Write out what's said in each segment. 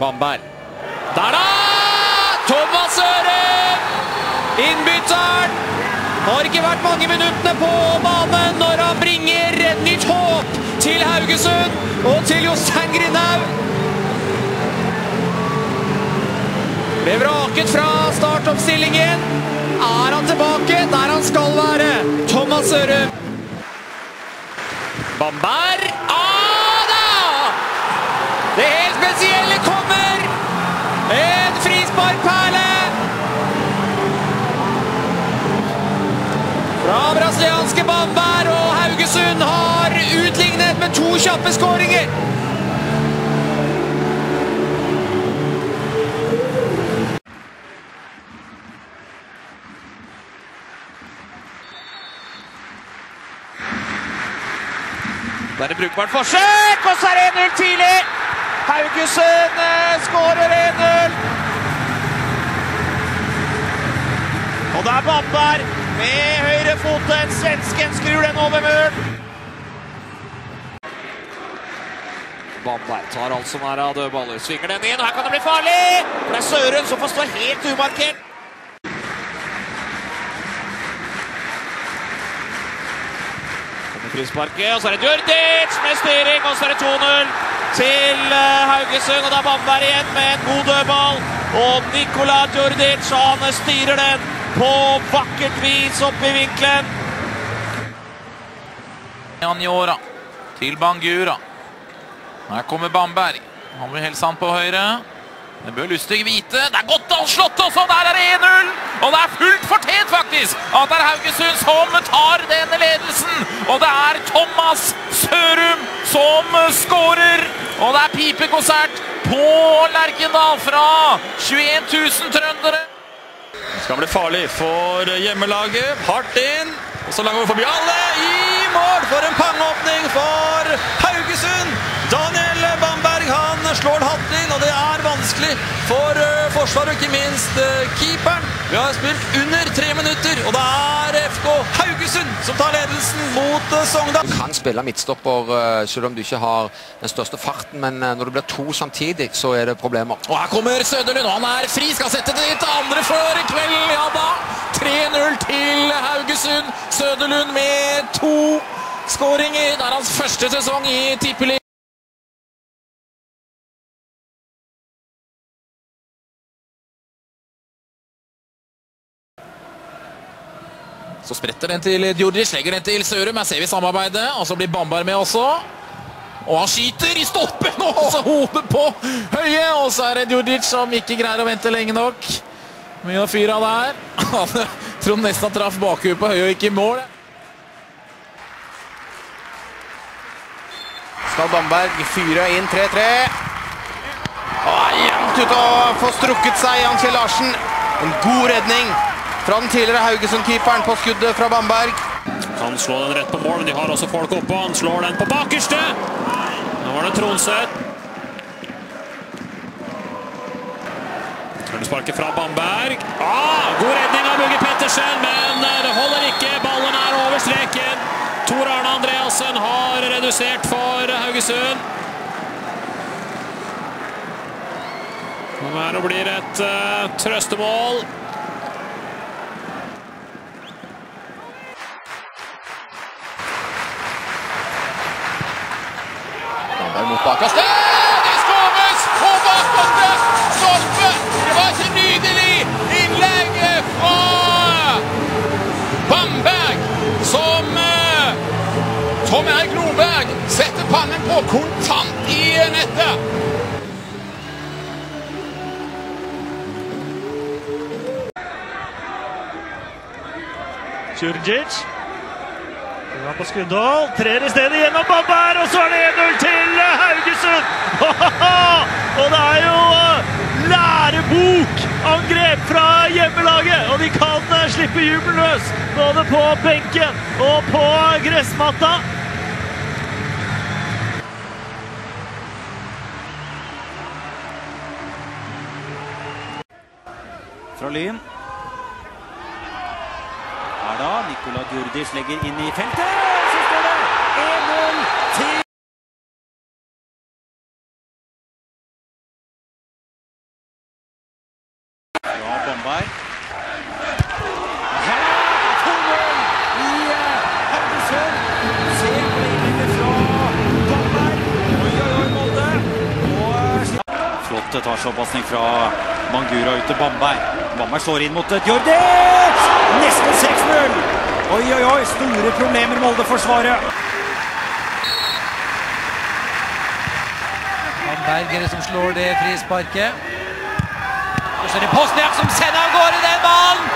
Bamberg. Der da! Thomas Øre! Innbytteren! Har ikke vært mange minuttene på banen når han bringer et nytt håp til Haugesund og til Jostein Grindhaug. Ble vraket fra startoppstillingen. Er han tilbake der han skal være? Thomas Øre. Bamberg. Ah da! Det helt spesielle to kjappe skåringer. Det er et brukbart forsøk, og så er det 1-0 tidlig! Haugesund eh, skårer 1-0. Og det er Bamberg med høyrefoten. Svensken skrur den over muren. Bamberg tar alt som er av dødballer. Svinger den inn, og her kan det bli farlig! For det er Søren som får stå helt umarkert. Kommer frisparket, og så er det Djurdic med styring, og så er det 2-0 til eh, Haugesund. Og det er Bamberg igjen med en god dødball. Og Nikola Djurdic, han styrer den på vakkert vis opp i vinkelen. Anjora til Bangura. Her kommer Bamberg. Han vil helse han på høyre. Det bør Lustig vite. Det er godt anslått også! Der er det 1-0! Og det er fullt fortjent, faktisk, at det er Haugesund som tar denne ledelsen. Og det er Thomas Sørum som skårer. Og det er pipekonsert på Lerkendal fra 21 000 trøndere. Det skal bli farlig for hjemmelaget. Hardt inn. Og så langt over forbi alle. I mål for en pangeåpning for Haugesund! Daniel Bamberg han slår hardt inn, og det er vanskelig for uh, forsvaret og ikke minst uh, keeperen. Vi har spilt under tre minutter, og det er FK Haugesund som tar ledelsen mot uh, Sogndal. Du kan spille midtstopper uh, selv om du ikke har den største farten, men uh, når det blir to samtidig, så er det problemer. Og her kommer Søderlund, og han er fri. Skal sette det til andre før kvelden. Ja da! 3-0 til Haugesund. Søderlund med to skåringer. Det er hans første sesong i Tippeligaen. Så spretter den til Djurdjic, legger den til Sørum. Her ser vi samarbeidet. Og så blir Bamberg med også. Og han skyter i stolpen, og så hodet på høye. Og så er det Djurdjic som ikke greier å vente lenge nok. Mye å fyre av der. Han nesten traff bakhuet på høye og ikke i mål. Skal Bamberg fyre inn 3-3. Og er jevnt ut å få strukket seg, Jan Kjell Larsen. En god redning fra den tidligere Haugesund-keeperen på skuddet fra Bamberg. Kan slå den rett på mål, men de har også folk oppå. Han slår den på bakerste. Nå var det Tronseth. Sparket fra Bamberg. Ah, god redning av Mugge Pettersen, men det holder ikke. Ballen er over streken. Tor Arne Andreassen har redusert for Haugesund. Som er og blir et uh, trøstemål. Bamberg mot bakerste. Det skåres på bakposte! Stolpe! Det var ikke nydelig innlegg fra Bamberg, som eh, Tom Erik Nordberg setter pannen på kontant i nettet. Djurdjic. Hun er på skuddhold. Trer i stedet gjennom Bamberg, og så er det jubel løs, både på benken og på gressmatta. Fra Lyn. Her da, Nikola Gurdis legger inn i feltet. Så står det 1-0 til Bra bomber. Etasjeoppasning fra Mangura ut til Bamberg. Bamberg slår inn mot Djordjic! Nesten 6-0! Oi, oi, oi, store problemer Molde-forsvaret. Berger som slår det frisparket. Og så er det Postniak som sender av gårde den ballen!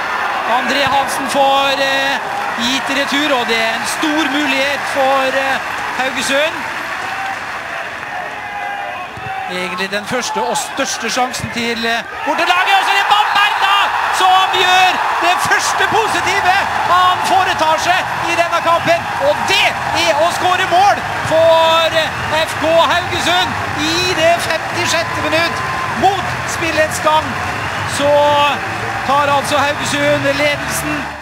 André Hansen får eh, gitt retur, og det er en stor mulighet for eh, Haugesund. Egentlig den første og største sjansen til eh, bortelaget. Og så er det Bamberg da, som gjør det første positive han foretar seg i denne kampen. Og det er å skåre mål for eh, FK Haugesund i det 56. minutt. Mot spillets gang så tar altså Haugesund ledelsen.